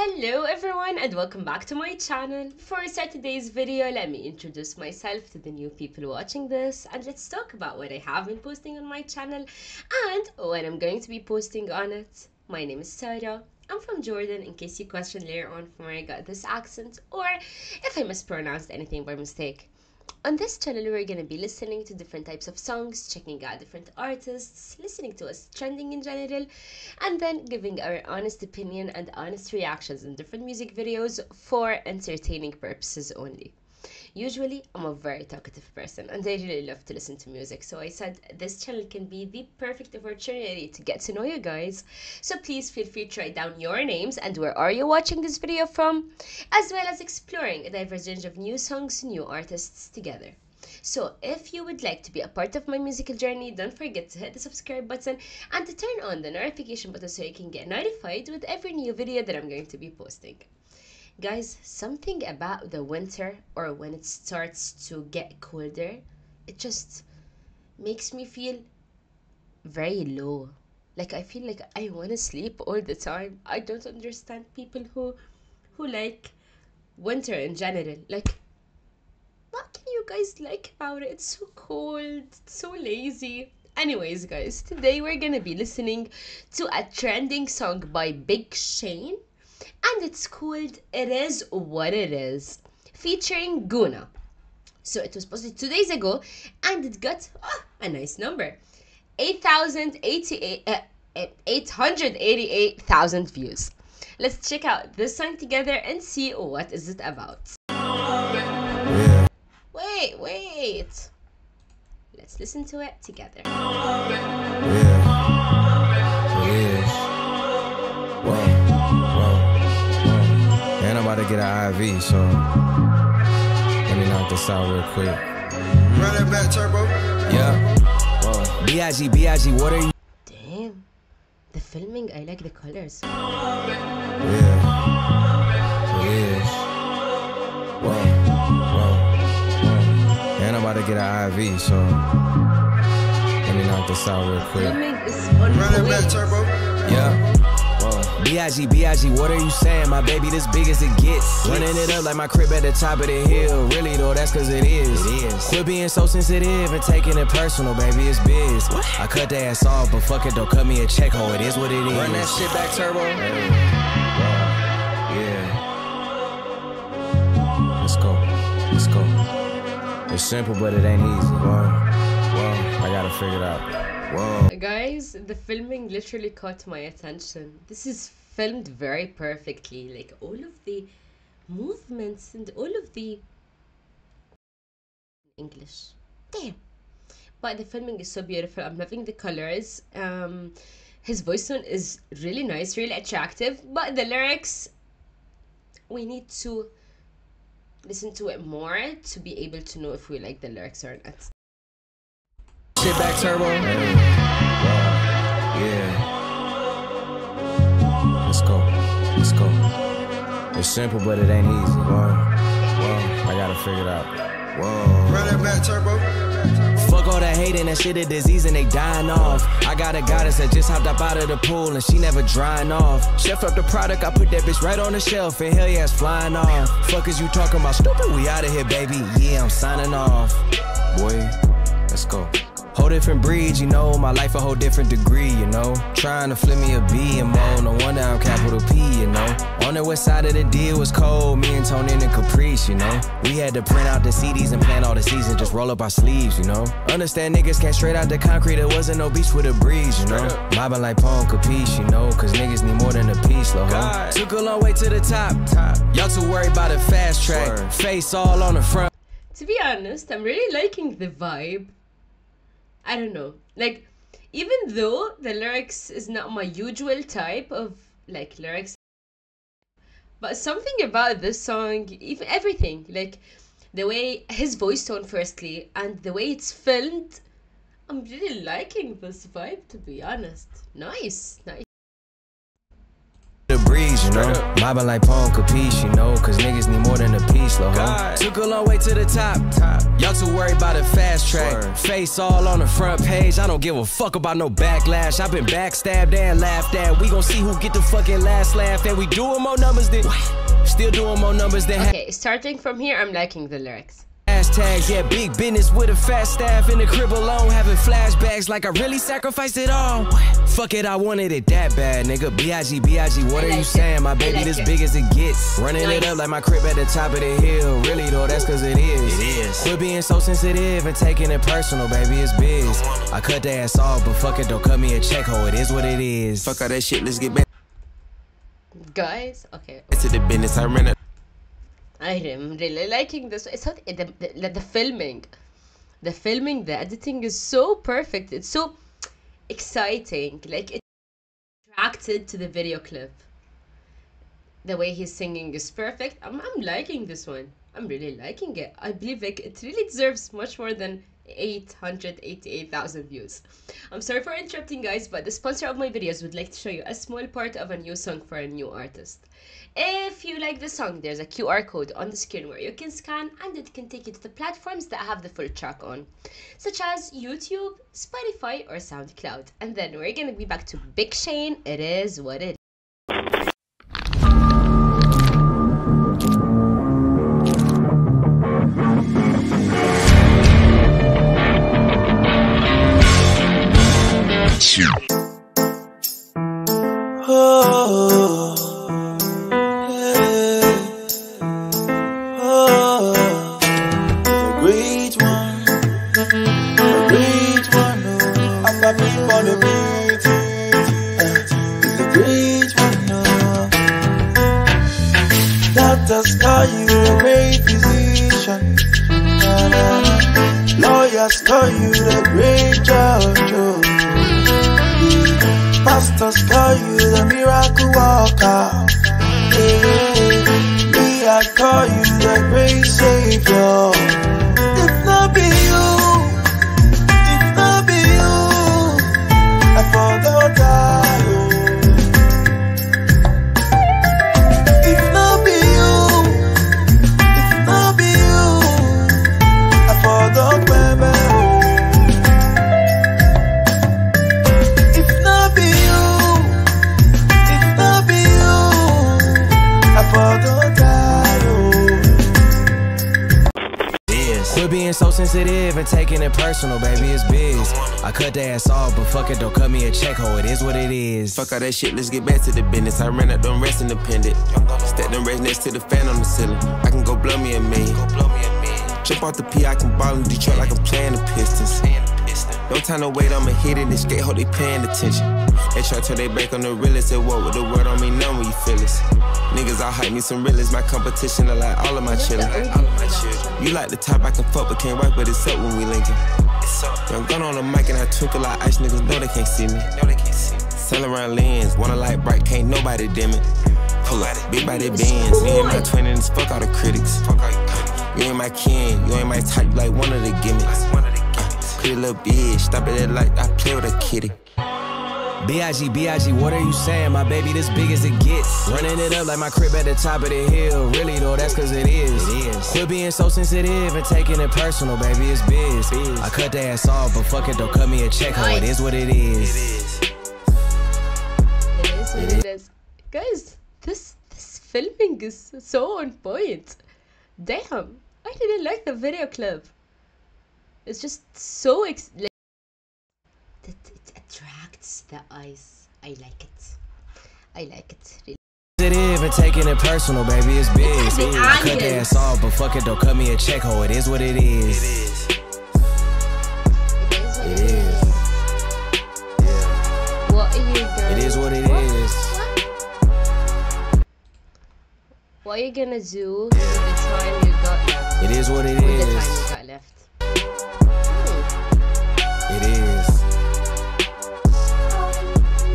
Hello everyone and welcome back to my channel. Before I start today's video, let me introduce myself to the new people watching this and let's talk about what I have been posting on my channel and what I'm going to be posting on it. My name is Sarah. I'm from Jordan in case you question later on from where I got this accent or if I mispronounced anything by mistake. On this channel, we're going to be listening to different types of songs, checking out different artists, listening to what's trending in general, and then giving our honest opinion and honest reactions in different music videos for entertaining purposes only. Usually, I'm a very talkative person and I really love to listen to music, so I said this channel can be the perfect opportunity to get to know you guys. So please feel free to write down your names and where are you watching this video from, as well as exploring a diverse range of new songs, and new artists together. So if you would like to be a part of my musical journey, don't forget to hit the subscribe button and to turn on the notification button so you can get notified with every new video that I'm going to be posting. Guys, something about the winter or when it starts to get colder, it just makes me feel very low. Like I feel like I want to sleep all the time. I don't understand people who who like winter in general. Like what can you guys like about it? It's so cold, it's so lazy. Anyways, guys, today we're gonna be listening to a trending song by Big Shane and it's called It Is What It Is, featuring Guna. So it was posted two days ago and it got oh, a nice number 8,088. Uh, 888,000 views. Let's check out this song together and see what is it about. Yeah. Wait, wait. Let's listen to it together. Yeah. It about to get an IV, so let me knock this out real quick. Run that back turbo. Yeah. Whoa. B.I.G. B.I.G. What are you? Damn. The filming, I like the colors. Yeah. It is. Whoa. Whoa. Whoa. And I'm about to get an IV, so let me knock this out real quick. Filming is on Run that back turbo. Yeah. B.I.G. B.I.G. What are you saying? My baby this big as it gets. Running it up like my crib at the top of the hill. Really though, that's cause it is. It is. Quit being so sensitive and taking it personal, baby. It's biz. I cut the ass off, but fuck it, don't cut me a check. Ho, it is what it is. Run that shit back turbo. Yeah. Let's go. Let's go. It's simple, but it ain't easy. I gotta figure it out. Whoa. Guys, the filming literally caught my attention. This is filmed very perfectly. Like all of the movements and all of the English. Damn. But the filming is so beautiful. I'm loving the colors. Um his voice tone is really nice, really attractive. But the lyrics we need to listen to it more to be able to know if we like the lyrics or not. Shit back turbo. Yeah. Let's go. Let's go. It's simple, but it ain't easy. Whoa. Whoa. I gotta figure it out. Whoa. Run that back turbo. Fuck all that hating, that shit a disease and they dying off. I got a goddess that just hopped up out of the pool and she never drying off. Chef up the product, I put that bitch right on the shelf and hell yeah, it's flying off. Fuck is you talking about stupid? We out of here, baby. Yeah, I'm signing off. Boy, let's go. Whole different breeds, you know. My life a whole different degree, you know. Trying to flip me a B and mo. No wonder I'm capital P, you know. On the west side of the deal was cold. Me and Tony and Caprice, you know. We had to print out the CDs and plan all the seasons. Just roll up our sleeves, you know. Understand niggas can't straight out the concrete. it wasn't no beach with a breeze, you know. Mobbing like Paul and Capiche, you know. Cause niggas need more than a piece, low God. Took a long way to the top. Y'all too worried about a fast track. Swerve. Face all on the front. to be honest, I'm really liking the vibe. I don't know. Like, even though the lyrics is not my usual type of like lyrics, but something about this song, even everything, like the way his voice tone, firstly, and the way it's filmed, I'm really liking this vibe. To be honest, nice, nice. the breeze, you you know. Mobbing like Pone Capiche, you know, cause niggas need more than a piece, low God. Took a long way to the top. Y'all too worried about a fast track. Swear. Face all on the front page. I don't give a fuck about no backlash. I've been backstabbed and laughed at. We gon' see who get the fucking last laugh. And we doing more numbers than. Still doing more numbers than Okay, starting from here, I'm liking the lyrics. Hashtags. Yeah, big business with a fat staff in the crib alone. Having flashbacks like I really sacrificed it all. Fuck it, I wanted it that bad, nigga. B.I.G. B.I.G. What I are like you it. saying? My baby like this it. big as it gets. Running it up like my crib at the top of the hill. Really though, that's cause it is. It is. Quit being so sensitive and taking it personal, baby. It's biz. I cut the ass off, but fuck it, don't cut me a check, ho. It is what it is. Fuck all that shit, let's get back Guys, okay. to the business. I ran it. I am really liking this. It's not, the, the, the filming. The filming, the editing is so perfect. It's so exciting. Like, it attracted to the video clip. The way he's singing is perfect. I'm, I'm liking this one. I'm really liking it. I believe like it really deserves much more than 888,000 views. I'm sorry for interrupting guys, but the sponsor of my videos would like to show you a small part of a new song for a new artist. If you like the song, there's a QR code on the screen where you can scan and it can take you to the platforms that have the full track on, such as YouTube, Spotify, or SoundCloud. And then we're gonna be back to Big Shane. It is what it Oh, I'm a big on the great. Oh. Doctors call you a great physician. Lawyers call you the great judge. Pastors call you the miracle worker. Hey, me, I call you the great savior. And taking it personal, baby. It's biz. I cut the ass off, but fuck it, don't cut me a check, ho. It is what it is. Fuck all that shit, let's get back to the business. I ran up them rest independent. Stack them rest next to the fan on the ceiling. I can go blow me a million. Jump off the P, I can ball in Detroit like I'm playing the Pistons. No time to wait, I'ma hit it and skate, hope they paying attention. They try to turn their back on the realest, it what with the word on me now when you feel this. Niggas, I hype me some realists, my competition, I like all of my chillin'. You like the top, I can fuck, but can't wipe, but it's up when we linkin'. Young gun on the mic and I twinkle like ice, niggas know they can't see me. Sell around lens, wanna light bright, can't nobody dim it. Pull up, big body bands, you ain't my twin and fuck all the critics. You ain't my kin, you ain't my type, like one of the gimmicks. Pretty little bitch, stop it like I play with a kitty. B.I.G. B.I.G. What are you saying? My baby this big as it gets. Running it up like my crib at the top of the hill. Really though, that's cause it is. It is. Quit being so sensitive and taking it personal, baby. It's biz. Biz. I cut the ass off, but fuck it, don't cut me a check, ho. It is what it is. It is what it is. Guys, this this filming is so on point. Damn, I didn't like the video clip. It's just so ex- like, it, it attracts the eyes. I like it. I like it. Really. Sensitive and taking it personal, baby. It's biz. The I cut the ass off, but fuck it, don't cut me a check, ho. It is what it is. It is what It is. What are you gonna? It is what it is. What are you gonna do with the time you got left? It is what it With the time you got left. It is.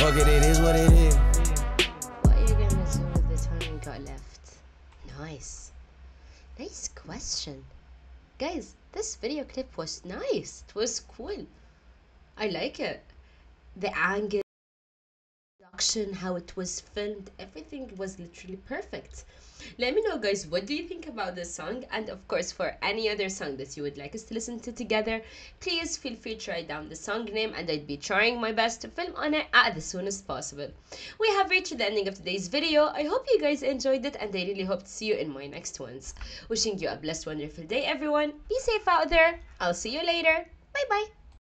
Fuck it, it is what it is. What are you gonna do with the time you got left? Nice. Nice question. Guys, this video clip was nice. It was cool. I like it. The angle, how it was filmed, everything was literally perfect. Let me know, guys, what do you think about this song? And of course, for any other song that you would like us to listen to together, please feel free to write down the song name and I'd be trying my best to film on it as soon as possible. We have reached the ending of today's video. I hope you guys enjoyed it and I really hope to see you in my next ones. Wishing you a blessed, wonderful day, everyone. Be safe out there. I'll see you later. Bye bye.